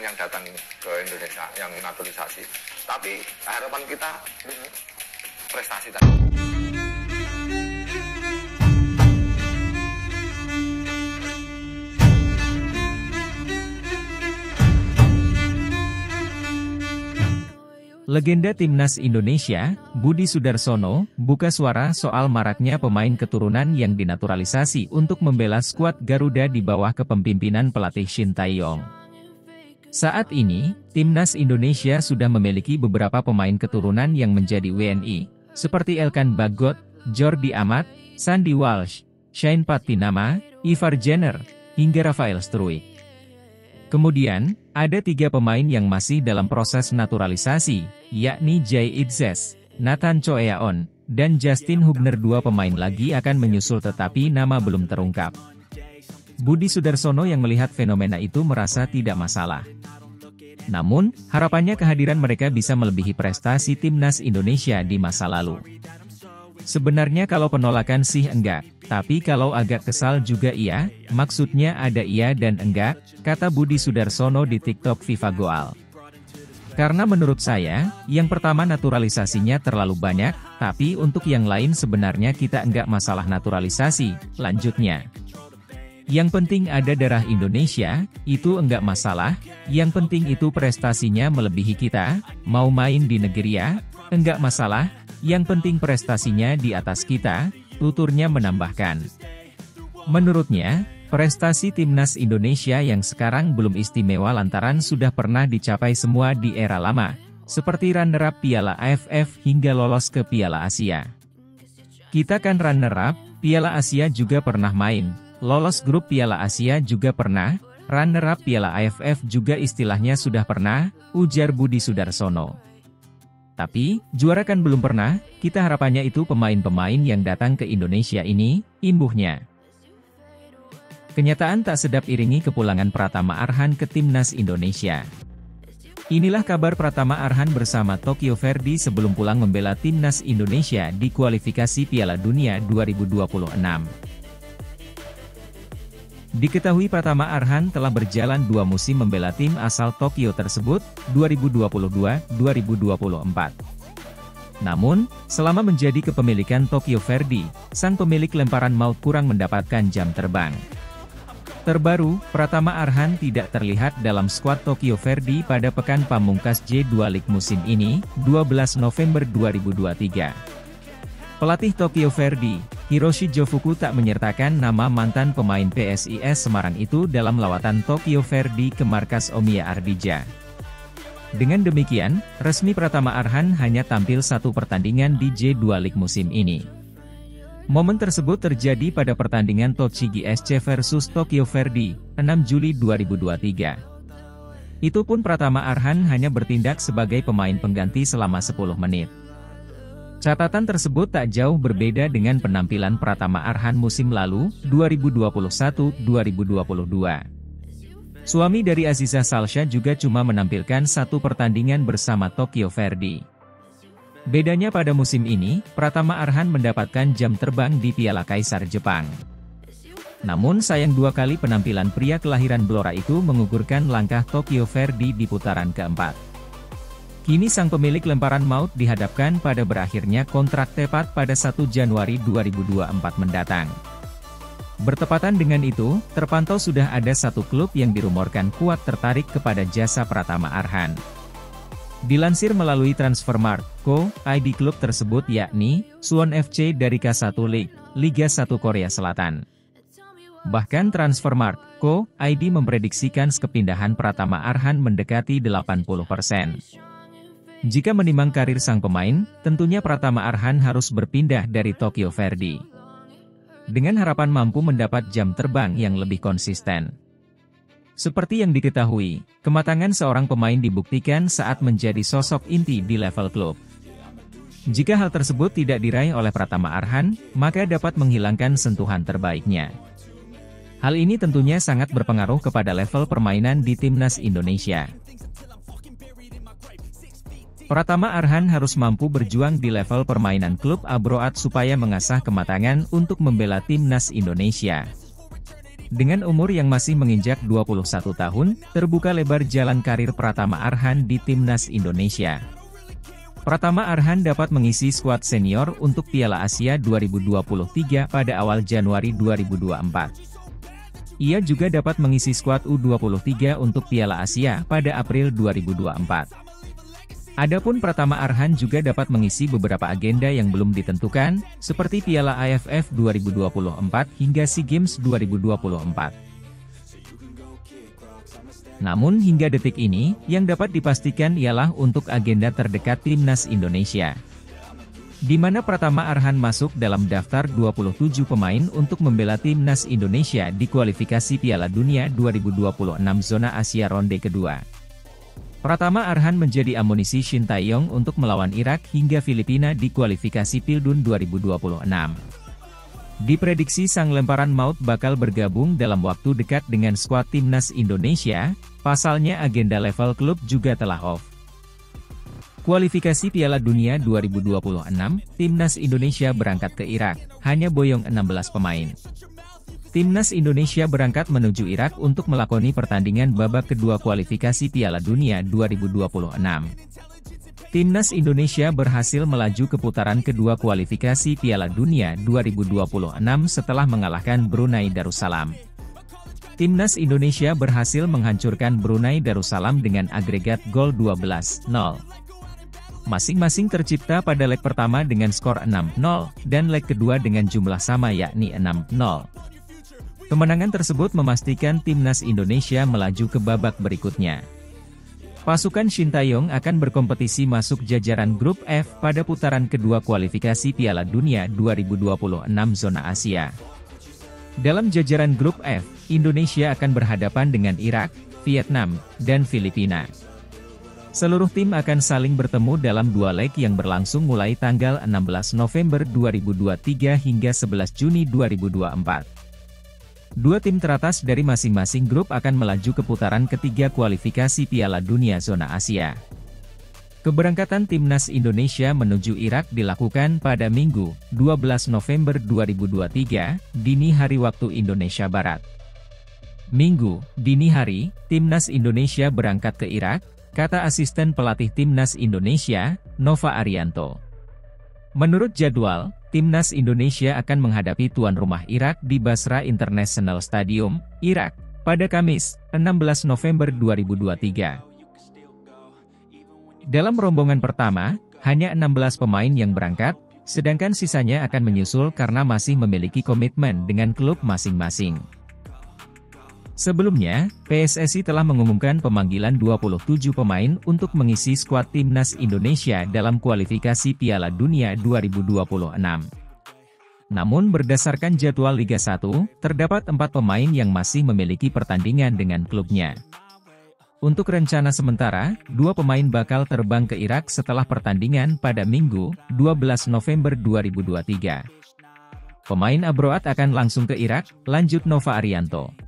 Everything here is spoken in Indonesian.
yang datang ke Indonesia yang naturalisasi. Tapi harapan kita prestasi tadi. Legenda Timnas Indonesia, Budi Sudarsono, buka suara soal maraknya pemain keturunan yang dinaturalisasi untuk membela skuad Garuda di bawah kepemimpinan pelatih Shin Tae-yong. Saat ini, Timnas Indonesia sudah memiliki beberapa pemain keturunan yang menjadi WNI, seperti Elkan Bagot, Jordi Amat, Sandy Walsh, Shane Patinama, Ivar Jenner, hingga Rafael Struik. Kemudian, ada tiga pemain yang masih dalam proses naturalisasi, yakni Jay Idzes, Nathan Choeaon, dan Justin Hubner dua pemain lagi akan menyusul tetapi nama belum terungkap. Budi Sudarsono yang melihat fenomena itu merasa tidak masalah. Namun, harapannya kehadiran mereka bisa melebihi prestasi timnas Indonesia di masa lalu. Sebenarnya kalau penolakan sih enggak, tapi kalau agak kesal juga iya, maksudnya ada iya dan enggak, kata Budi Sudarsono di TikTok Viva Goal. Karena menurut saya, yang pertama naturalisasinya terlalu banyak, tapi untuk yang lain sebenarnya kita enggak masalah naturalisasi, lanjutnya. Yang penting ada darah Indonesia, itu enggak masalah, yang penting itu prestasinya melebihi kita, mau main di negeri ya, enggak masalah, yang penting prestasinya di atas kita, tuturnya menambahkan. Menurutnya, prestasi timnas Indonesia yang sekarang belum istimewa lantaran sudah pernah dicapai semua di era lama, seperti runner-up Piala AFF hingga lolos ke Piala Asia. Kita kan runner-up, Piala Asia juga pernah main, lolos grup Piala Asia juga pernah, runner-up Piala AFF juga istilahnya sudah pernah, ujar Budi Sudarsono. Tapi, juara kan belum pernah, kita harapannya itu pemain-pemain yang datang ke Indonesia ini, imbuhnya. Kenyataan tak sedap iringi kepulangan Pratama Arhan ke Timnas Indonesia. Inilah kabar Pratama Arhan bersama Tokyo Verdy sebelum pulang membela Timnas Indonesia di kualifikasi Piala Dunia 2026. Diketahui Pratama Arhan telah berjalan dua musim membela tim asal Tokyo tersebut, 2022-2024. Namun, selama menjadi kepemilikan Tokyo Verdy, sang pemilik lemparan maut kurang mendapatkan jam terbang. Terbaru, Pratama Arhan tidak terlihat dalam skuad Tokyo Verdy pada pekan pamungkas J2 League musim ini, 12 November 2023. Pelatih Tokyo Verdy, Hiroshi Jofuku tak menyertakan nama mantan pemain PSIS Semarang itu dalam lawatan Tokyo Verdy ke markas Omiya Ardija. Dengan demikian, resmi Pratama Arhan hanya tampil satu pertandingan di J2 League musim ini. Momen tersebut terjadi pada pertandingan Tochigi SC versus Tokyo Verdy, 6 Juli 2023. Itu pun Pratama Arhan hanya bertindak sebagai pemain pengganti selama 10 menit. Catatan tersebut tak jauh berbeda dengan penampilan Pratama Arhan musim lalu, 2021-2022. Suami dari Aziza Salsha juga cuma menampilkan satu pertandingan bersama Tokyo Verdy. Bedanya pada musim ini, Pratama Arhan mendapatkan jam terbang di Piala Kaisar Jepang. Namun sayang dua kali penampilan pria kelahiran Blora itu mengugurkan langkah Tokyo Verdy di putaran keempat. Kini sang pemilik lemparan maut dihadapkan pada berakhirnya kontrak tepat pada 1 Januari 2024 mendatang. Bertepatan dengan itu, terpantau sudah ada satu klub yang dirumorkan kuat tertarik kepada jasa Pratama Arhan. Dilansir melalui Transfermarkt, Co, ID klub tersebut yakni, Suwon FC dari K1 League, Liga 1 Korea Selatan. Bahkan Transfermarkt, Co, ID memprediksikan kepindahan Pratama Arhan mendekati 80%. Jika menimang karir sang pemain, tentunya Pratama Arhan harus berpindah dari Tokyo Verdy. Dengan harapan mampu mendapat jam terbang yang lebih konsisten. Seperti yang diketahui, kematangan seorang pemain dibuktikan saat menjadi sosok inti di level klub. Jika hal tersebut tidak diraih oleh Pratama Arhan, maka dapat menghilangkan sentuhan terbaiknya. Hal ini tentunya sangat berpengaruh kepada level permainan di timnas Indonesia. Pratama Arhan harus mampu berjuang di level permainan klub Abroad supaya mengasah kematangan untuk membela timnas Indonesia. Dengan umur yang masih menginjak 21 tahun, terbuka lebar jalan karir Pratama Arhan di Timnas Indonesia. Pratama Arhan dapat mengisi skuad senior untuk Piala Asia 2023 pada awal Januari 2024. Ia juga dapat mengisi skuad U23 untuk Piala Asia pada April 2024. Adapun Pratama Arhan juga dapat mengisi beberapa agenda yang belum ditentukan, seperti Piala AFF 2024 hingga SEA Games 2024. Namun hingga detik ini, yang dapat dipastikan ialah untuk agenda terdekat Timnas Indonesia. Di mana Pratama Arhan masuk dalam daftar 27 pemain untuk membela Timnas Indonesia di kualifikasi Piala Dunia 2026 Zona Asia Ronde kedua. Pratama Arhan menjadi amunisi Shin Taeyong untuk melawan Irak hingga Filipina di kualifikasi Pildun 2026. Diprediksi sang lemparan maut bakal bergabung dalam waktu dekat dengan skuad timnas Indonesia, pasalnya agenda level klub juga telah off. Kualifikasi Piala Dunia 2026, timnas Indonesia berangkat ke Irak, hanya boyong 16 pemain. Timnas Indonesia berangkat menuju Irak untuk melakoni pertandingan babak kedua kualifikasi Piala Dunia 2026. Timnas Indonesia berhasil melaju ke putaran kedua kualifikasi Piala Dunia 2026 setelah mengalahkan Brunei Darussalam. Timnas Indonesia berhasil menghancurkan Brunei Darussalam dengan agregat gol 12-0. Masing-masing tercipta pada leg pertama dengan skor 6-0, dan leg kedua dengan jumlah sama yakni 6-0. Kemenangan tersebut memastikan timnas Indonesia melaju ke babak berikutnya. Pasukan Sintayong akan berkompetisi masuk jajaran grup F pada putaran kedua kualifikasi Piala Dunia 2026 zona Asia. Dalam jajaran grup F, Indonesia akan berhadapan dengan Irak, Vietnam, dan Filipina. Seluruh tim akan saling bertemu dalam dua leg yang berlangsung mulai tanggal 16 November 2023 hingga 11 Juni 2024. Dua tim teratas dari masing-masing grup akan melaju ke putaran ketiga kualifikasi Piala Dunia Zona Asia. Keberangkatan timnas Indonesia menuju Irak dilakukan pada Minggu, 12 November 2023, dini hari waktu Indonesia Barat. Minggu, dini hari, timnas Indonesia berangkat ke Irak, kata asisten pelatih timnas Indonesia, Nova Arianto. Menurut jadwal, timnas Indonesia akan menghadapi tuan rumah Irak di Basra International Stadium, Irak, pada Kamis, 16 November 2023. Dalam rombongan pertama, hanya 16 pemain yang berangkat, sedangkan sisanya akan menyusul karena masih memiliki komitmen dengan klub masing-masing. Sebelumnya, PSSI telah mengumumkan pemanggilan 27 pemain untuk mengisi skuad timnas Indonesia dalam kualifikasi Piala Dunia 2026. Namun berdasarkan jadwal Liga 1, terdapat empat pemain yang masih memiliki pertandingan dengan klubnya. Untuk rencana sementara, dua pemain bakal terbang ke Irak setelah pertandingan pada Minggu, 12 November 2023. Pemain Abroat akan langsung ke Irak, lanjut Nova Arianto.